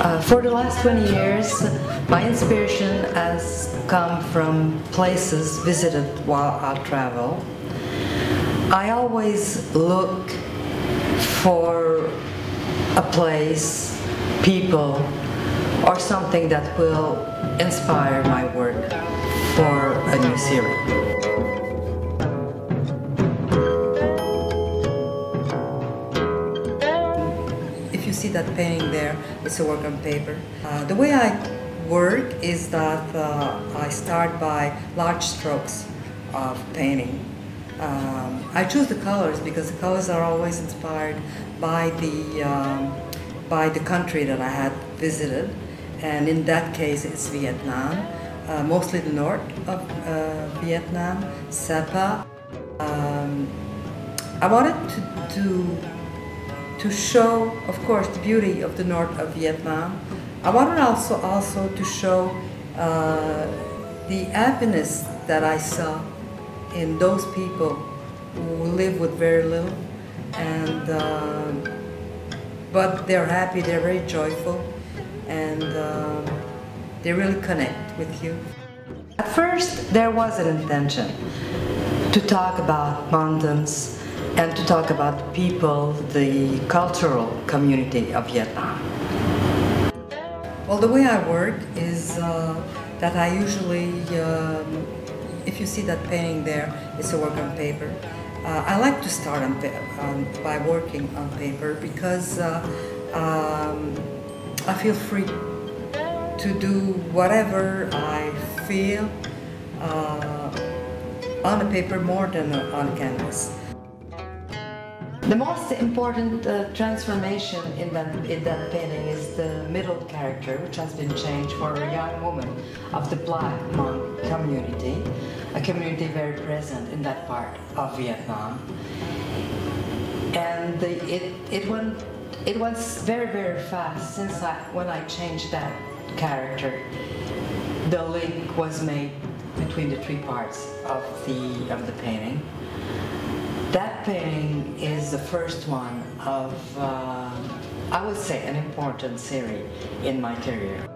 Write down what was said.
Uh, for the last 20 years, my inspiration has come from places visited while I travel. I always look for a place, people, or something that will inspire my work for a new series. That painting there, it's a work on paper. Uh, the way I work is that uh, I start by large strokes of painting. Um, I choose the colors because the colors are always inspired by the um, by the country that I had visited, and in that case, it's Vietnam, uh, mostly the north of uh, Vietnam, Sapa. Um, I wanted to, to to show, of course, the beauty of the north of Vietnam. I wanted also also to show uh, the happiness that I saw in those people who live with very little, and uh, but they're happy, they're very joyful, and uh, they really connect with you. At first, there was an intention to talk about mountains and to talk about the people, the cultural community of Vietnam. Well, the way I work is uh, that I usually, um, if you see that painting there, it's a work on paper. Uh, I like to start on, um, by working on paper because uh, um, I feel free to do whatever I feel uh, on a paper more than on canvas. The most important uh, transformation in that, in that painting is the middle character, which has been changed for a young woman of the Black Hmong community, a community very present in that part of Vietnam. And the, it, it, went, it was very, very fast since I, when I changed that character. The link was made between the three parts of the, of the painting. That painting is the first one of, uh, I would say, an important series in my career.